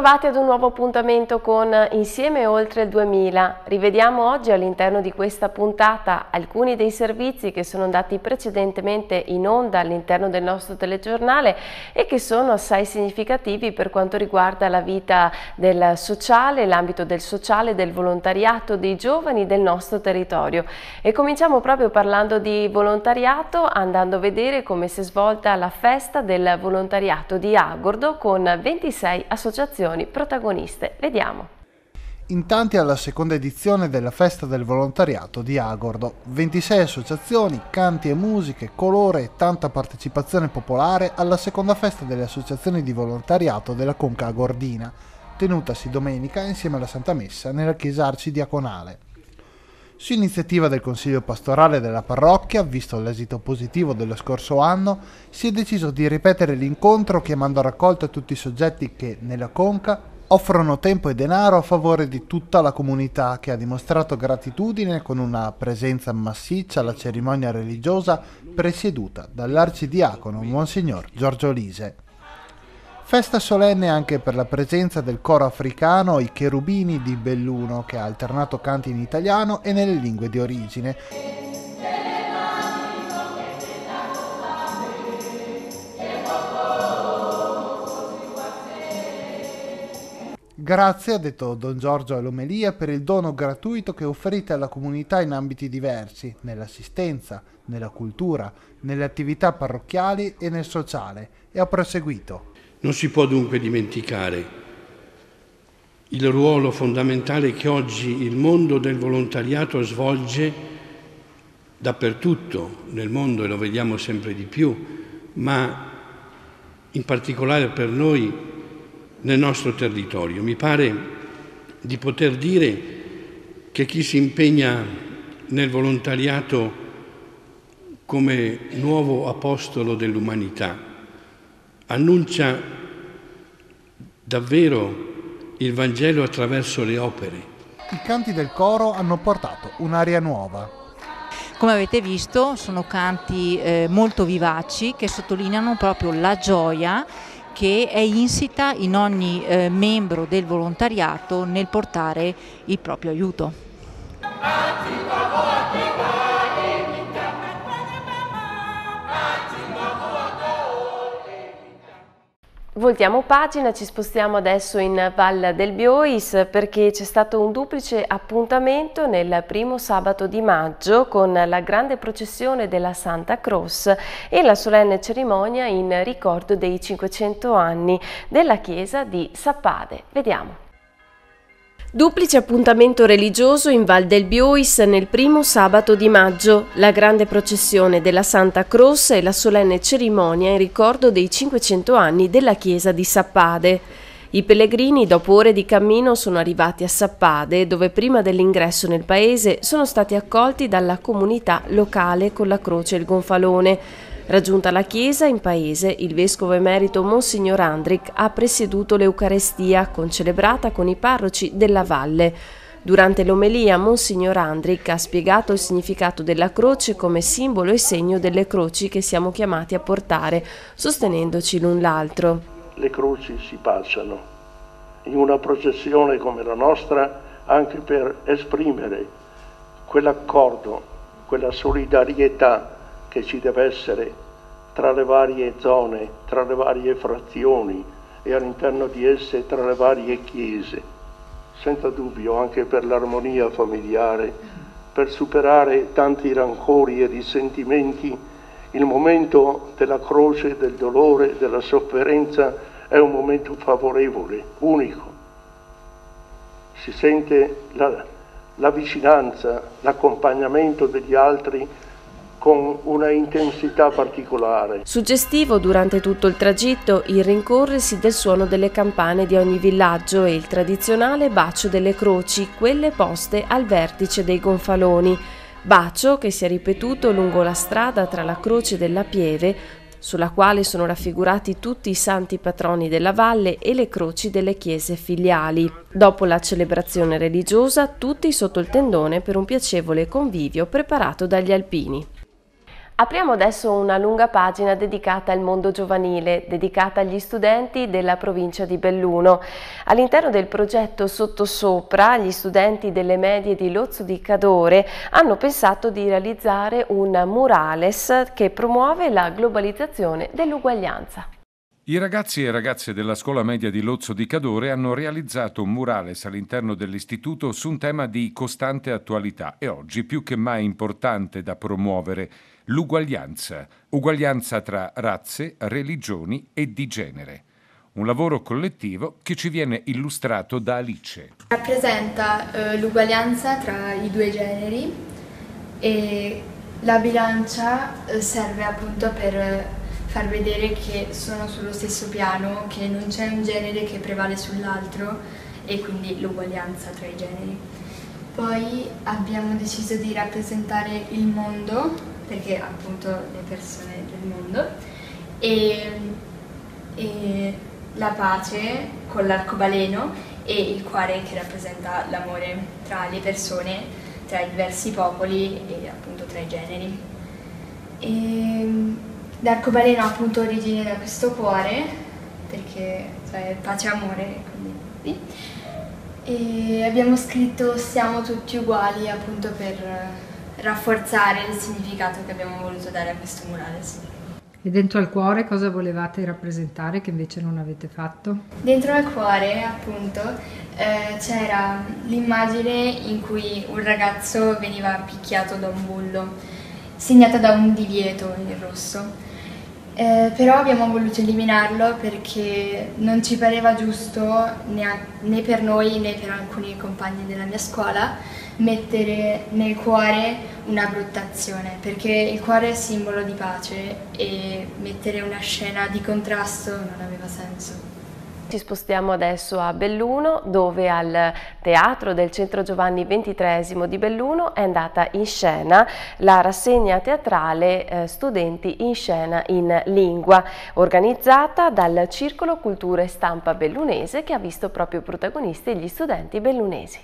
Bentrovati ad un nuovo appuntamento con Insieme Oltre il 2000. Rivediamo oggi all'interno di questa puntata alcuni dei servizi che sono andati precedentemente in onda all'interno del nostro telegiornale e che sono assai significativi per quanto riguarda la vita del sociale, l'ambito del sociale, del volontariato dei giovani del nostro territorio. E cominciamo proprio parlando di volontariato andando a vedere come si è svolta la festa del volontariato di Agordo con 26 associazioni associazioni protagoniste. Vediamo. In tanti alla seconda edizione della Festa del Volontariato di Agordo, 26 associazioni, canti e musiche, colore e tanta partecipazione popolare alla seconda festa delle associazioni di volontariato della Conca Agordina, tenutasi domenica insieme alla Santa Messa nella chiesa arcidiaconale. Su iniziativa del Consiglio pastorale della parrocchia, visto l'esito positivo dello scorso anno, si è deciso di ripetere l'incontro chiamando a raccolta tutti i soggetti che, nella conca, offrono tempo e denaro a favore di tutta la comunità che ha dimostrato gratitudine con una presenza massiccia alla cerimonia religiosa presieduta dall'arcidiacono Monsignor Giorgio Lise. Festa solenne anche per la presenza del coro africano I Cherubini di Belluno, che ha alternato canti in italiano e nelle lingue di origine. Grazie, ha detto Don Giorgio all'omelia, per il dono gratuito che offrite alla comunità in ambiti diversi, nell'assistenza, nella cultura, nelle attività parrocchiali e nel sociale, e ha proseguito. Non si può dunque dimenticare il ruolo fondamentale che oggi il mondo del volontariato svolge dappertutto nel mondo e lo vediamo sempre di più, ma in particolare per noi nel nostro territorio. Mi pare di poter dire che chi si impegna nel volontariato come nuovo apostolo dell'umanità annuncia davvero il Vangelo attraverso le opere. I canti del coro hanno portato un'aria nuova. Come avete visto sono canti eh, molto vivaci che sottolineano proprio la gioia che è insita in ogni eh, membro del volontariato nel portare il proprio aiuto. Voltiamo pagina, ci spostiamo adesso in Val del Biois perché c'è stato un duplice appuntamento nel primo sabato di maggio con la grande processione della Santa Cross e la solenne cerimonia in ricordo dei 500 anni della chiesa di Sappade. Vediamo. Duplice appuntamento religioso in Val del Biois nel primo sabato di maggio, la grande processione della Santa Croce e la solenne cerimonia in ricordo dei 500 anni della chiesa di Sappade. I pellegrini dopo ore di cammino sono arrivati a Sappade, dove prima dell'ingresso nel paese sono stati accolti dalla comunità locale con la croce e il gonfalone. Raggiunta la chiesa, in paese, il vescovo emerito Monsignor Andric ha presieduto l'Eucarestia, concelebrata con i parroci della valle. Durante l'omelia, Monsignor Andric ha spiegato il significato della croce come simbolo e segno delle croci che siamo chiamati a portare, sostenendoci l'un l'altro. Le croci si passano in una processione come la nostra anche per esprimere quell'accordo, quella solidarietà che ci deve essere tra le varie zone, tra le varie frazioni e all'interno di esse tra le varie chiese, senza dubbio anche per l'armonia familiare, per superare tanti rancori e risentimenti, il momento della croce, del dolore, della sofferenza è un momento favorevole, unico. Si sente la, la vicinanza, l'accompagnamento degli altri con una intensità particolare. Suggestivo durante tutto il tragitto il rincorrersi del suono delle campane di ogni villaggio e il tradizionale bacio delle croci, quelle poste al vertice dei gonfaloni. Bacio che si è ripetuto lungo la strada tra la croce della Pieve, sulla quale sono raffigurati tutti i santi patroni della valle e le croci delle chiese filiali. Dopo la celebrazione religiosa, tutti sotto il tendone per un piacevole convivio preparato dagli alpini. Apriamo adesso una lunga pagina dedicata al mondo giovanile, dedicata agli studenti della provincia di Belluno. All'interno del progetto Sottosopra, gli studenti delle medie di Lozzo di Cadore hanno pensato di realizzare un murales che promuove la globalizzazione dell'uguaglianza. I ragazzi e ragazze della scuola media di Lozzo di Cadore hanno realizzato un murales all'interno dell'istituto su un tema di costante attualità e oggi più che mai importante da promuovere l'uguaglianza, uguaglianza tra razze, religioni e di genere. Un lavoro collettivo che ci viene illustrato da Alice. Rappresenta eh, l'uguaglianza tra i due generi e la bilancia eh, serve appunto per far vedere che sono sullo stesso piano, che non c'è un genere che prevale sull'altro e quindi l'uguaglianza tra i generi. Poi abbiamo deciso di rappresentare il mondo perché appunto le persone del mondo, e, e la pace con l'arcobaleno e il cuore che rappresenta l'amore tra le persone, tra i diversi popoli e appunto tra i generi. E, l'arcobaleno appunto origine da questo cuore, perché cioè, pace e amore, quindi, e abbiamo scritto siamo tutti uguali appunto per rafforzare il significato che abbiamo voluto dare a questo murales. E dentro al cuore cosa volevate rappresentare che invece non avete fatto? Dentro al cuore, appunto, eh, c'era l'immagine in cui un ragazzo veniva picchiato da un bullo, segnata da un divieto in rosso. Eh, però abbiamo voluto eliminarlo perché non ci pareva giusto né, né per noi né per alcuni compagni della mia scuola mettere nel cuore una brutta azione, perché il cuore è simbolo di pace e mettere una scena di contrasto non aveva senso. Ci spostiamo adesso a Belluno dove al Teatro del Centro Giovanni XXIII di Belluno è andata in scena la rassegna teatrale eh, Studenti in scena in lingua organizzata dal Circolo Cultura e Stampa Bellunese che ha visto proprio protagonisti gli studenti bellunesi.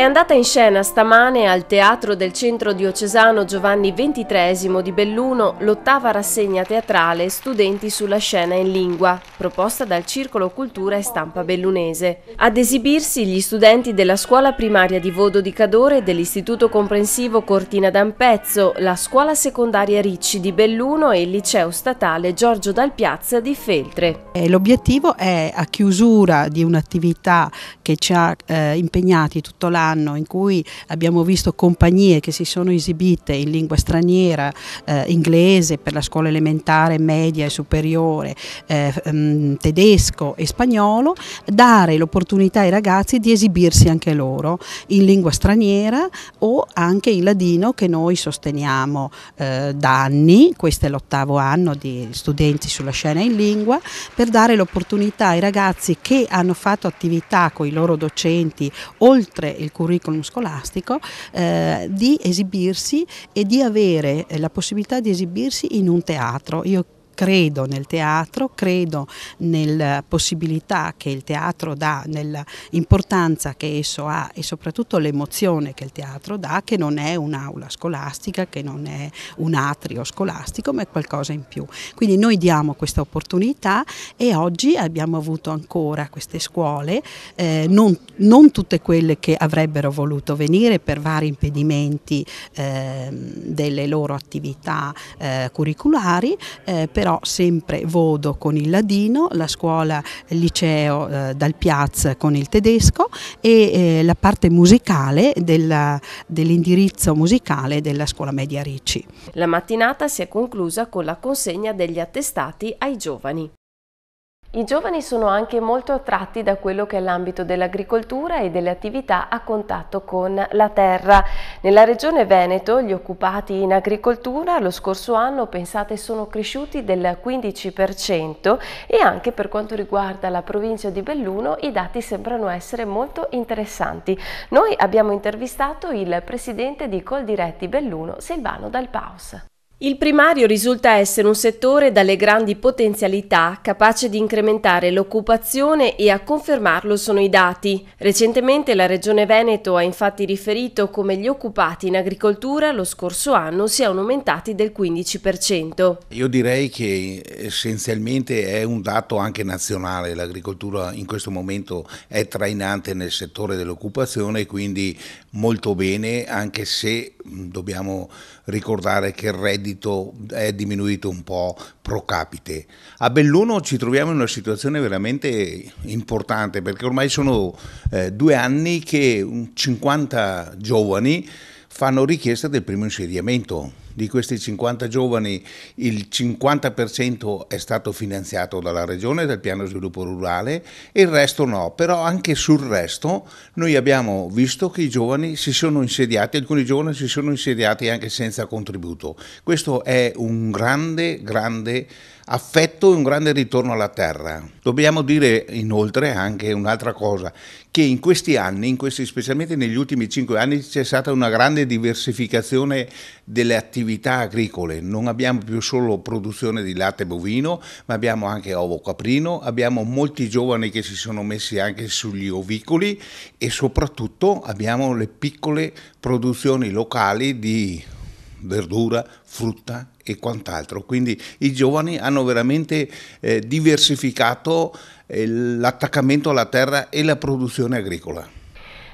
È andata in scena stamane al Teatro del Centro Diocesano Giovanni XXIII di Belluno l'ottava rassegna teatrale Studenti sulla scena in lingua, proposta dal Circolo Cultura e Stampa Bellunese. Ad esibirsi gli studenti della scuola primaria di Vodo di Cadore, dell'Istituto Comprensivo Cortina d'Ampezzo, la scuola secondaria Ricci di Belluno e il liceo statale Giorgio Dal Piazza di Feltre. L'obiettivo è a chiusura di un'attività che ci ha eh, impegnati tutto l'anno anno in cui abbiamo visto compagnie che si sono esibite in lingua straniera, eh, inglese per la scuola elementare, media e superiore, eh, mm, tedesco e spagnolo, dare l'opportunità ai ragazzi di esibirsi anche loro in lingua straniera o anche in ladino che noi sosteniamo eh, da anni, questo è l'ottavo anno di studenti sulla scena in lingua, per dare l'opportunità ai ragazzi che hanno fatto attività con i loro docenti oltre il scolastico, eh, di esibirsi e di avere la possibilità di esibirsi in un teatro. Io credo nel teatro, credo nella possibilità che il teatro dà, nell'importanza che esso ha e soprattutto l'emozione che il teatro dà, che non è un'aula scolastica, che non è un atrio scolastico, ma è qualcosa in più. Quindi noi diamo questa opportunità e oggi abbiamo avuto ancora queste scuole, eh, non, non, tutte quelle che avrebbero voluto venire per vari impedimenti eh, delle loro attività eh, curriculari, eh, però però sempre Vodo con il ladino, la scuola liceo eh, dal Piaz con il tedesco e eh, la parte musicale dell'indirizzo musicale della scuola media Ricci. La mattinata si è conclusa con la consegna degli attestati ai giovani. I giovani sono anche molto attratti da quello che è l'ambito dell'agricoltura e delle attività a contatto con la terra. Nella regione Veneto gli occupati in agricoltura lo scorso anno, pensate, sono cresciuti del 15% e anche per quanto riguarda la provincia di Belluno i dati sembrano essere molto interessanti. Noi abbiamo intervistato il presidente di Coldiretti Belluno, Silvano Dal Paus. Il primario risulta essere un settore dalle grandi potenzialità, capace di incrementare l'occupazione e a confermarlo sono i dati. Recentemente la Regione Veneto ha infatti riferito come gli occupati in agricoltura lo scorso anno siano aumentati del 15%. Io direi che essenzialmente è un dato anche nazionale, l'agricoltura in questo momento è trainante nel settore dell'occupazione, quindi molto bene, anche se dobbiamo ricordare che il reddito è diminuito un po' pro capite. A Belluno ci troviamo in una situazione veramente importante perché ormai sono eh, due anni che 50 giovani fanno richiesta del primo insediamento di questi 50 giovani il 50% è stato finanziato dalla regione, dal piano sviluppo rurale e il resto no, però anche sul resto noi abbiamo visto che i giovani si sono insediati, alcuni giovani si sono insediati anche senza contributo. Questo è un grande, grande affetto e un grande ritorno alla terra. Dobbiamo dire inoltre anche un'altra cosa, che in questi anni, in questi, specialmente negli ultimi cinque anni, c'è stata una grande diversificazione delle attività agricole. Non abbiamo più solo produzione di latte bovino, ma abbiamo anche ovo caprino, abbiamo molti giovani che si sono messi anche sugli ovicoli e soprattutto abbiamo le piccole produzioni locali di verdura, frutta e quant'altro. Quindi i giovani hanno veramente eh, diversificato eh, l'attaccamento alla terra e la produzione agricola.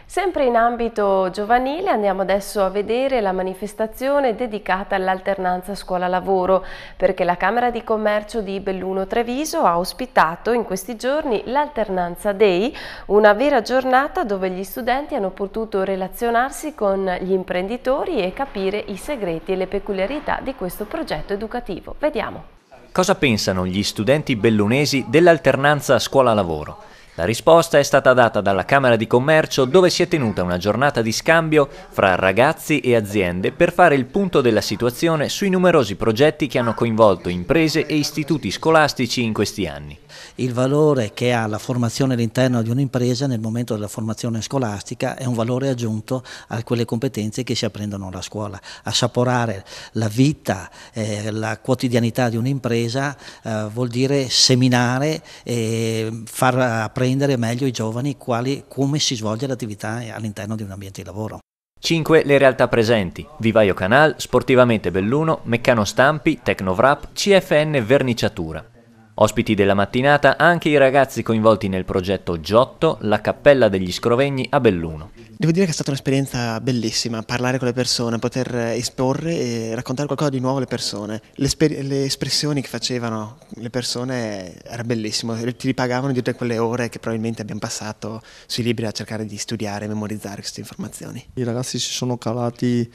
Sempre in ambito giovanile andiamo adesso a vedere la manifestazione dedicata all'alternanza scuola-lavoro perché la Camera di Commercio di Belluno Treviso ha ospitato in questi giorni l'Alternanza Day, una vera giornata dove gli studenti hanno potuto relazionarsi con gli imprenditori e capire i segreti e le peculiarità di questo progetto educativo. Vediamo. Cosa pensano gli studenti bellunesi dell'alternanza scuola-lavoro? La risposta è stata data dalla Camera di Commercio dove si è tenuta una giornata di scambio fra ragazzi e aziende per fare il punto della situazione sui numerosi progetti che hanno coinvolto imprese e istituti scolastici in questi anni il valore che ha la formazione all'interno di un'impresa nel momento della formazione scolastica è un valore aggiunto a quelle competenze che si apprendono alla scuola. Assaporare la vita, eh, la quotidianità di un'impresa eh, vuol dire seminare e far apprendere meglio i giovani quali, come si svolge l'attività all'interno di un ambiente di lavoro. 5 le realtà presenti, Vivaio Canal, Sportivamente Belluno, Meccano Stampi, Tecnovrap, CFN Verniciatura. Ospiti della mattinata anche i ragazzi coinvolti nel progetto Giotto, la Cappella degli Scrovegni a Belluno. Devo dire che è stata un'esperienza bellissima, parlare con le persone, poter esporre e raccontare qualcosa di nuovo alle persone. Le, le espressioni che facevano le persone era bellissimo, ti ripagavano di tutte quelle ore che probabilmente abbiamo passato sui libri a cercare di studiare e memorizzare queste informazioni. I ragazzi si sono calati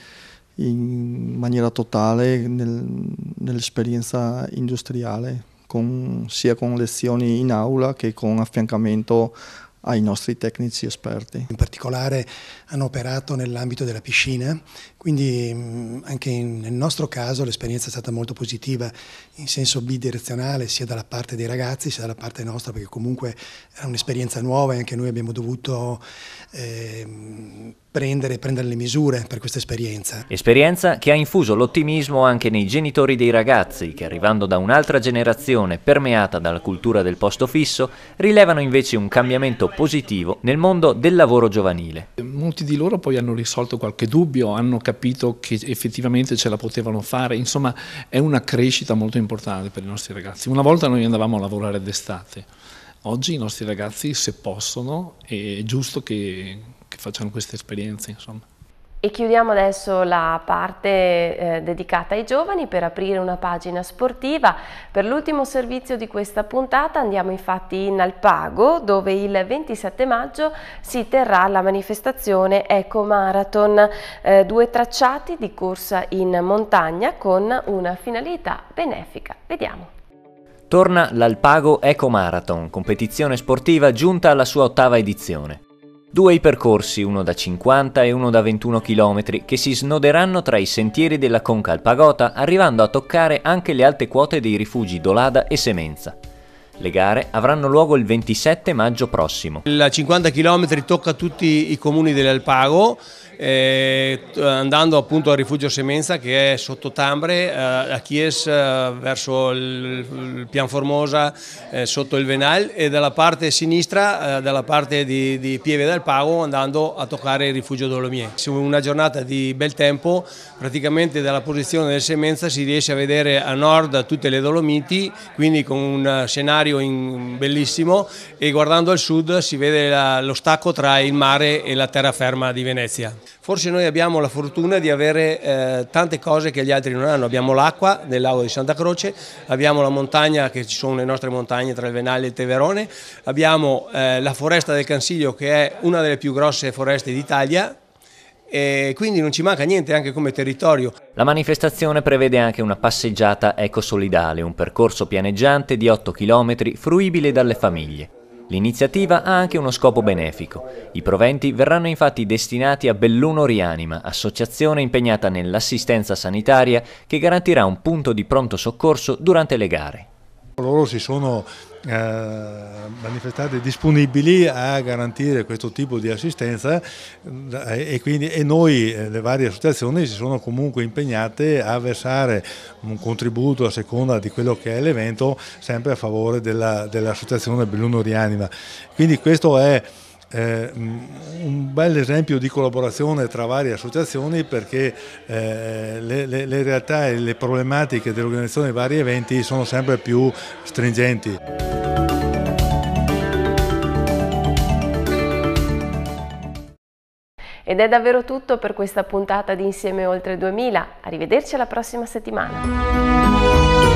in maniera totale nel, nell'esperienza industriale con, sia con lezioni in aula che con affiancamento ai nostri tecnici esperti. In particolare hanno operato nell'ambito della piscina, quindi mm, anche in, nel nostro caso l'esperienza è stata molto positiva in senso bidirezionale sia dalla parte dei ragazzi sia dalla parte nostra perché comunque era un'esperienza nuova e anche noi abbiamo dovuto eh, prendere, prendere le misure per questa esperienza. Esperienza che ha infuso l'ottimismo anche nei genitori dei ragazzi che arrivando da un'altra generazione permeata dalla cultura del posto fisso rilevano invece un cambiamento positivo nel mondo del lavoro giovanile. Molti di loro poi hanno risolto qualche dubbio, hanno capito che effettivamente ce la potevano fare, insomma è una crescita molto importante per i nostri ragazzi. Una volta noi andavamo a lavorare d'estate, oggi i nostri ragazzi se possono è giusto che, che facciano queste esperienze insomma. E chiudiamo adesso la parte eh, dedicata ai giovani per aprire una pagina sportiva. Per l'ultimo servizio di questa puntata andiamo infatti in Alpago dove il 27 maggio si terrà la manifestazione Eco Marathon, eh, due tracciati di corsa in montagna con una finalità benefica. Vediamo. Torna l'Alpago Eco Marathon, competizione sportiva giunta alla sua ottava edizione. Due i percorsi, uno da 50 e uno da 21 km, che si snoderanno tra i sentieri della Conca Alpagota, arrivando a toccare anche le alte quote dei rifugi Dolada e Semenza. Le gare avranno luogo il 27 maggio prossimo. Il 50 km tocca tutti i comuni dell'Alpago eh, andando appunto al rifugio Semenza che è sotto Tambre, eh, a Chies eh, verso il, il Pian Formosa, eh, sotto il Venal e dalla parte sinistra, eh, dalla parte di, di, Pieve del Pago andando a toccare il rifugio Dolomie. Su una giornata di bel tempo, praticamente dalla posizione del Semenza si riesce a vedere a nord tutte le Dolomiti, quindi con un scenario in, bellissimo e guardando al sud si vede la, lo stacco tra il mare e la terraferma di Venezia. Forse noi abbiamo la fortuna di avere eh, tante cose che gli altri non hanno, abbiamo l'acqua del lago di Santa Croce, abbiamo la montagna che ci sono le nostre montagne tra il Venale e il Teverone, abbiamo eh, la foresta del Cansiglio che è una delle più grosse foreste d'Italia, e quindi non ci manca niente anche come territorio. La manifestazione prevede anche una passeggiata ecosolidale, un percorso pianeggiante di 8 km fruibile dalle famiglie. L'iniziativa ha anche uno scopo benefico. I proventi verranno infatti destinati a Belluno Rianima, associazione impegnata nell'assistenza sanitaria che garantirà un punto di pronto soccorso durante le gare. Loro si sono eh, manifestati disponibili a garantire questo tipo di assistenza eh, e, quindi, e noi, eh, le varie associazioni, si sono comunque impegnate a versare un contributo a seconda di quello che è l'evento, sempre a favore dell'associazione dell Belluno Rianima. Quindi questo è eh, un bel esempio di collaborazione tra varie associazioni perché eh, le, le, le realtà e le problematiche dell'organizzazione di vari eventi sono sempre più stringenti. Ed è davvero tutto per questa puntata di Insieme Oltre 2000. Arrivederci alla prossima settimana.